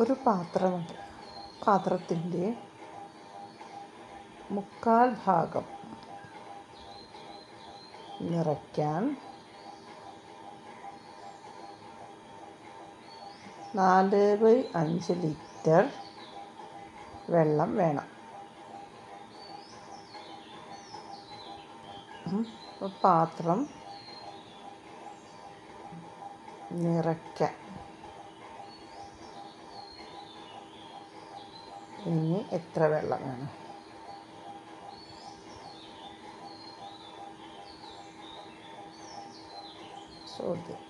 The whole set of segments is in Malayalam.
ഒരു പാത്രമുണ്ട് പാത്രത്തിന്റെ മുക്കാൽ ഭാഗം നിറയ്ക്കാൻ നാല് ബൈ അഞ്ച് ലിറ്റർ വെള്ളം വേണം. പാത്രം നിറയ്ക്കാൻ ഇനി എത്ര വെള്ളം വേണം? ചോദ്യം.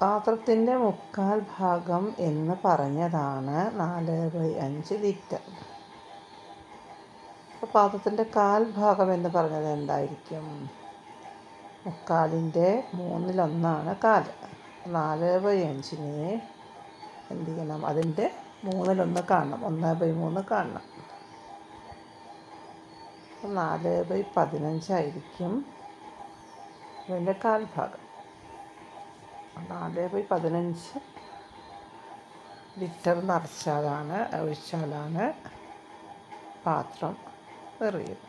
പാത്രത്തിന്റെ മുക്കാൽ ഭാഗം എന്ന് പറഞ്ഞതാണ് നാല് ബൈ അഞ്ച് ലിറ്റർ. അപ്പോൾ പാത്രത്തിന്റെ കാൽ ഭാഗം എന്ന് പറഞ്ഞത് എന്തായിരിക്കും? മുക്കാലിന്റെ മൂന്നിലൊന്നാണ് കാൽ. നാല് ബൈ അഞ്ചിനെ എന്ത് ചെയ്യണം? അതിന്റെ മൂന്നിലൊന്ന് കാണണം. ഒന്ന് ബൈ മൂന്ന് കാണണം. നാല് ബൈ പതിനഞ്ചായിരിക്കും അതിന്റെ കാൽഭാഗം നാല് ബൈ പതിനഞ്ച് ലിറ്റർ നിറച്ചാലാണ് ഒഴിച്ചാലാണ് പാത്രം എറിയും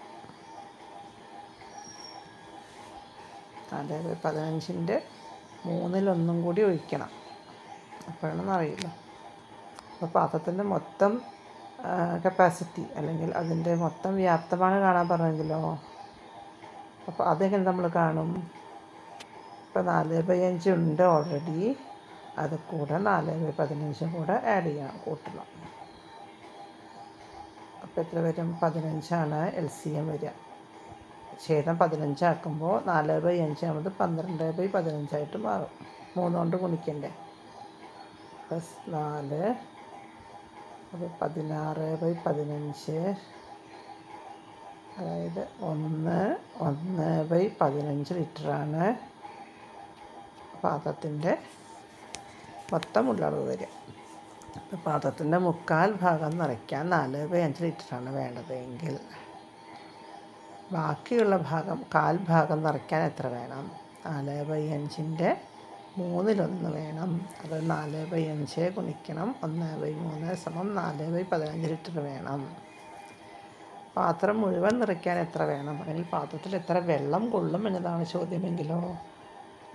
നാല് ബൈ പതിനഞ്ചിന്റെ മൂന്നിലൊന്നും കൂടി ഒഴിക്കണം. അപ്പോഴാണെന്ന് അറിയില്ല അപ്പോൾ പാത്രത്തിന്റെ മൊത്തം കപ്പാസിറ്റി അല്ലെങ്കിൽ അതിന്റെ മൊത്തം വ്യാപ്തമാണ് കാണാൻ പറഞ്ഞെങ്കിലോ? അപ്പോൾ അതെങ്ങനെ നമ്മൾ കാണും? ഇപ്പോൾ നാല് ബൈ അഞ്ച് ഉണ്ട് ഓൾറെഡി അത് കൂടെ നാല് ബൈ പതിനഞ്ചും കൂടെ ആഡ് ചെയ്യണം കൂട്ടണം. അപ്പോൾ എത്ര വരും? പതിനഞ്ചാണ് എൽ സി എം വരിക. ഛേദം പതിനഞ്ചാക്കുമ്പോൾ നാല് ബൈ അഞ്ചാമത് പന്ത്രണ്ട് ബൈ പതിനഞ്ചായിട്ട് മാറും. മൂന്ന് കൊണ്ട് ഗുണിക്കണ്ടേ? പ്ലസ് നാല് അത് പതിനാറ് ബൈ പതിനഞ്ച് അതായത് ഒന്ന് ഒന്ന് ബൈ പതിനഞ്ച് ലിറ്ററാണ്. പാത്രത്തിന്റെ മൊത്തം ഉള്ളളവ് വരിക. പാത്രത്തിന്റെ മുക്കാൽ ഭാഗം നിറയ്ക്കാൻ നാല് ബൈ അഞ്ച് ലിറ്ററാണ് വേണ്ടത് എങ്കിൽ. ബാക്കിയുള്ള ഭാഗം കാൽ ഭാഗം നിറയ്ക്കാൻ എത്ര വേണം? നാല് ബൈ അഞ്ചിന്റെ മൂന്നിലൊന്ന് വേണം. അത് നാല് ബൈ അഞ്ച് ഗുണിക്കണം. ഒന്ന് ബൈ മൂന്ന് സമം നാല് ബൈ പതിനഞ്ച് ലിറ്റർ വേണം. പാത്രം മുഴുവൻ നിറയ്ക്കാൻ എത്ര വേണം? അല്ലെങ്കിൽ പാത്രത്തിൽ എത്ര വെള്ളം കൊള്ളും എന്നതാണ് ചോദ്യമെങ്കിലോ?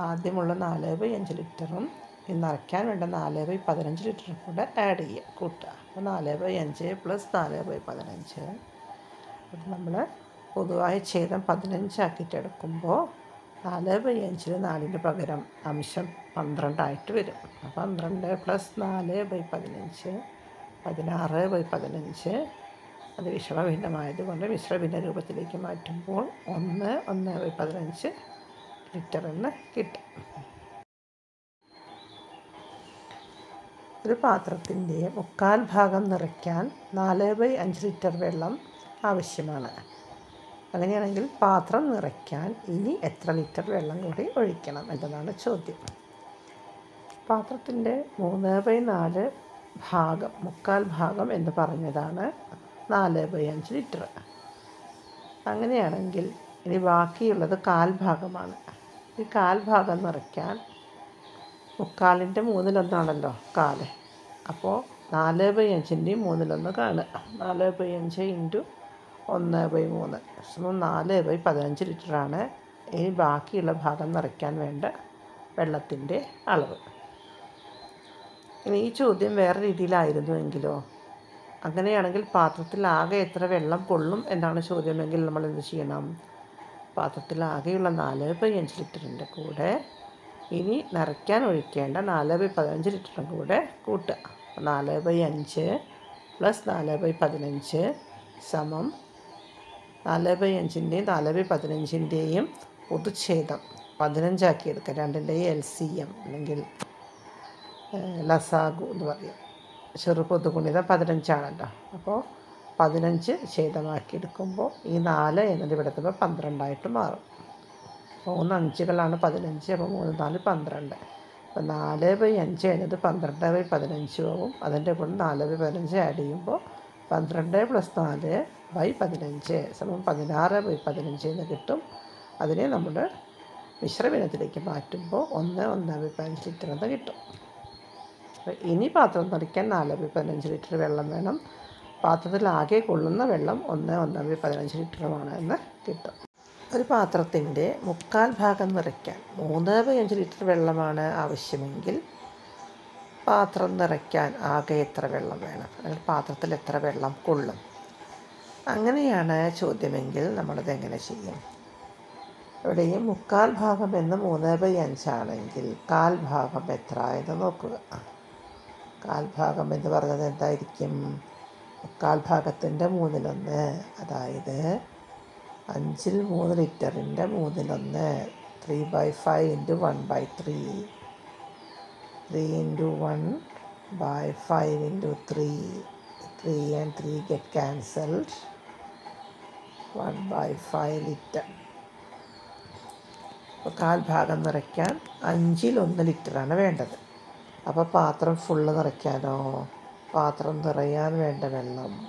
ആദ്യമുള്ള നാല് ബൈ അഞ്ച് ലിറ്ററും ഈ നിറയ്ക്കാൻ വേണ്ട നാല് ബൈ പതിനഞ്ച് ലിറ്ററും കൂടെ ആഡ് ചെയ്യുക കൂട്ടുക. അപ്പോൾ നാല് ബൈ അഞ്ച് പ്ലസ് നാല് ബൈ പതിനഞ്ച്. അത് നമ്മൾ പൊതുവായി ഛേദം പതിനഞ്ചാക്കിയിട്ടെടുക്കുമ്പോൾ നാല് ബൈ അഞ്ചിൽ നാലിന് പകരം അംശം പന്ത്രണ്ടായിട്ട് വരും. അപ്പം പന്ത്രണ്ട് പ്ലസ് നാല് ബൈ പതിനഞ്ച് പതിനാറ് ബൈ പതിനഞ്ച്. അത് വിഷമഭിന്നമായതുകൊണ്ട് മിശ്രഭിന്ന രൂപത്തിലേക്ക് മാറ്റുമ്പോൾ ഒന്ന് ഒന്ന് ബൈ പതിനഞ്ച് ലിറ്റർ എന്ന് കിട്ടും. ഒരു പാത്രത്തിന്റെ മുക്കാൽ ഭാഗം നിറയ്ക്കാൻ നാല് ബൈ അഞ്ച് ലിറ്റർ വെള്ളം ആവശ്യമാണ്. അങ്ങനെയാണെങ്കിൽ പാത്രം നിറയ്ക്കാൻ ഇനി എത്ര ലിറ്റർ വെള്ളം കൂടി ഒഴിക്കണം എന്നതാണ് ചോദ്യം. പാത്രത്തിന്റെ മൂന്ന് ബൈ നാല് ഭാഗം മുക്കാൽ ഭാഗം എന്ന് പറഞ്ഞതാണ് നാല് ബൈ അഞ്ച് ലിറ്റർ. അങ്ങനെയാണെങ്കിൽ ഇനി ബാക്കിയുള്ളത് കാൽ ഭാഗമാണ്. ഈ കാൽ ഭാഗം നിറയ്ക്കാൻ മുക്കാലിന്റെ മൂന്നിലൊന്നാണല്ലോ കാൽ. അപ്പോൾ നാല് ബൈ അഞ്ചിന്റെയും മൂന്നിലൊന്ന് കാണുക. നാല് ബൈ അഞ്ച് ഇന്റു ഒന്ന് ബൈ മൂന്ന്. മാക്സിമം നാല് ബൈ പതിനഞ്ച് ലിറ്ററാണ്. ഇനി ബാക്കിയുള്ള ഭാഗം നിറയ്ക്കാൻ വേണ്ട വെള്ളത്തിന്റെ അളവ്. ഇനി ഈ ചോദ്യം വേറെ രീതിയിലായിരുന്നുവെങ്കിലോ? അങ്ങനെയാണെങ്കിൽ പാത്രത്തിൽ ആകെ എത്ര വെള്ളം കൊള്ളും എന്നാണ് ചോദ്യമെങ്കിൽ നമ്മൾ എന്ത് ചെയ്യണം? പാത്രത്തിൽ ആകെയുള്ള നാല് ബൈ അഞ്ച് ലിറ്ററിന്റെ കൂടെ ഇനി നിറയ്ക്കാൻ ഒഴിക്കേണ്ട നാല് ബൈ പതിനഞ്ച് ലിറ്ററും കൂടെ കൂട്ടുക. നാല് ബൈ അഞ്ച് പ്ലസ് നാല് ബൈ പതിനഞ്ച് സമം നാല് ബൈ അഞ്ചിന്റെയും നാല് ബൈ പതിനഞ്ചിന്റെയും പൊതുച്ഛേദം പതിനഞ്ചാക്കി എടുക്കുക രണ്ടിന്റെയും എൽ സി എം അല്ലെങ്കിൽ ലസാഗു എന്ന് പറയും. ചെറു പൊതുഗുണിത പതിനഞ്ചാണല്ലോ. അപ്പോൾ പതിനഞ്ച് ഛേദമാക്കി എടുക്കുമ്പോൾ ഈ നാല് എന്നത് ഇവിടെ എത്തുമ്പോൾ പന്ത്രണ്ടായിട്ട് മാറും. മൂന്ന് അഞ്ചുകളാണ് പതിനഞ്ച് അപ്പോൾ മൂന്ന് നാല് പന്ത്രണ്ട്. അപ്പോൾ നാല് ബൈ അഞ്ച് എന്നത് പന്ത്രണ്ട് ബൈ പതിനഞ്ചും ആവും. അതിന്റെ കൂടെ നാല് ബൈ പതിനഞ്ച് ആഡ് ചെയ്യുമ്പോൾ പന്ത്രണ്ട് പ്ലസ് നാല് ബൈ പതിനഞ്ച് സമം പതിനാറ് ബൈ പതിനഞ്ച് എന്ന് കിട്ടും. അതിനെ നമ്മൾ മിശ്രവിനത്തിലേക്ക് മാറ്റുമ്പോൾ ഒന്ന് ഒന്ന് ബൈ പതിനഞ്ച് ലിറ്റർ എന്ന് കിട്ടും. അപ്പോൾ ഇനി പാത്രം നിറയ്ക്കാൻ നാല് ബൈ പതിനഞ്ച് ലിറ്റർ വെള്ളം വേണം. പാത്രത്തിൽ ആകെ കൊള്ളുന്ന വെള്ളം ഒന്ന് ഒന്ന് ബൈ പതിനഞ്ച് ലിറ്ററുമാണ് എന്ന് കിട്ടും. ഒരു പാത്രത്തിന്റെ മുക്കാൽ ഭാഗം നിറയ്ക്കാൻ മൂന്ന് ബൈ അഞ്ച് ലിറ്റർ വെള്ളമാണ് ആവശ്യമെങ്കിൽ പാത്രം നിറയ്ക്കാൻ ആകെ എത്ര വെള്ളം വേണം? അല്ലെങ്കിൽ പാത്രത്തിൽ എത്ര വെള്ളം കൊള്ളും? അങ്ങനെയാണ് ചോദ്യമെങ്കിൽ നമ്മളത് എങ്ങനെ ചെയ്യും? ഇവിടെയും മുക്കാൽ ഭാഗം എന്ന് മൂന്ന് ബൈ അഞ്ചാണെങ്കിൽ കാൽ ഭാഗം എത്ര എന്ന് നോക്കുക. കാൽ ഭാഗം എന്ന് പറഞ്ഞത് എന്തായിരിക്കും? മുക്കാൽ ഭാഗത്തിന്റെ മൂന്നിലൊന്ന് അതായത് അഞ്ചിൽ മൂന്ന് ലിറ്ററിന്റെ മൂന്നിലൊന്ന് three by five into one by three three into one by five into three three and three get cancelled one by five litre അപ്പോൾ കാൽ ഭാഗം നിറയ്ക്കാൻ അഞ്ചിൽ ഒന്ന് ലിറ്ററാണ് വേണ്ടത്. അപ്പോൾ പാത്രം ഫുള്ള് നിറയ്ക്കാനോ? പാത്രം നിറയാൻ വേണ്ട വെള്ളം.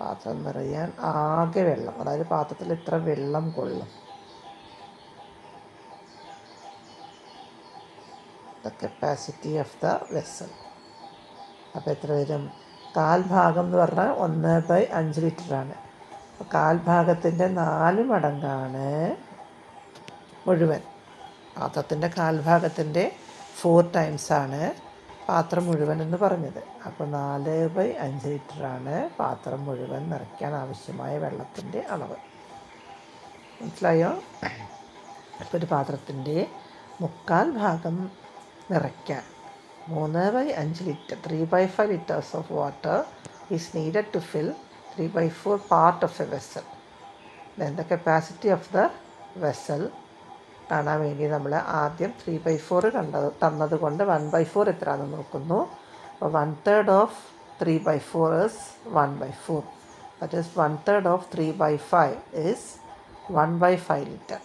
പാത്രം നിറയാൻ ആകെ വെള്ളം. അതായത് പാത്രത്തിൽ എത്ര വെള്ളം കൊള്ളും. The capacity of the vessel അപ്പോൾ എത്ര വരും? കാൽ ഭാഗം എന്ന് പറഞ്ഞാൽ ഒന്ന് ബൈ അഞ്ച് ലിറ്ററാണ് കാൽ ഭാഗത്തിന്റെ നാല് മടങ്ങാണ് മുഴുവൻ. പാത്രത്തിന്റെ കാൽഭാഗത്തിന്റെ ഫോർ ടൈംസാണ് പാത്രം മുഴുവൻ എന്ന് പറഞ്ഞത്. അപ്പോൾ നാല് ബൈ അഞ്ച് ലിറ്ററാണ് പാത്രം മുഴുവൻ നിറയ്ക്കാൻ ആവശ്യമായ വെള്ളത്തിന്റെ അളവ്. മനസ്സിലായോ? ഇപ്പോൾ ഒരു പാത്രത്തിന്റെ മുക്കാൽ ഭാഗം നിറയ്ക്കാൻ. മൂന്ന് ബൈ അഞ്ച് litre three by five litres of water is needed to fill three by four part of a vessel then the capacity of the vessel കാണാൻ വേണ്ടി നമ്മൾ ആദ്യം ത്രീ ബൈ ഫോർ കണ്ടത് തന്നത് കൊണ്ട് വൺ ബൈ ഫോർ എത്രയാണെന്ന് നോക്കുന്നു. അപ്പോൾ one third of three by four is one by four that is one third of three by five is one by five litre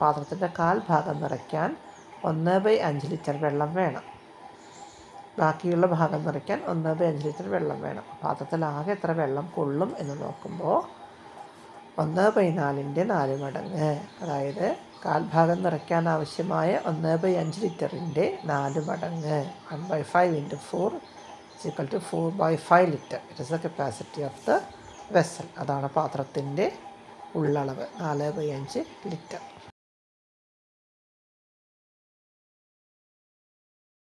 പാത്രത്തിന്റെ കാൽ ഭാഗം നിറയ്ക്കാൻ ഒന്ന് ബൈ അഞ്ച് ലിറ്റർ വെള്ളം വേണം. ബാക്കിയുള്ള ഭാഗം നിറയ്ക്കാൻ ഒന്ന് ബൈ അഞ്ച് ലിറ്റർ വെള്ളം വേണം. പാത്രത്തിൽ ആകെ എത്ര വെള്ളം കൊള്ളും എന്ന് നോക്കുമ്പോൾ ഒന്ന് ബൈ നാലിന്റെ നാല് മടങ്ങ്. അതായത് കാൽഭാഗം നിറയ്ക്കാൻ ആവശ്യമായ ഒന്ന് ബൈ അഞ്ച് ലിറ്ററിന്റെ നാല് മടങ്ങ്. One by five into four equal to four by five litre it is the capacity of the vessel അതാണ് പാത്രത്തിന്റെ ഉള്ളളവ്. നാല് ബൈ അഞ്ച് ലിറ്റർ.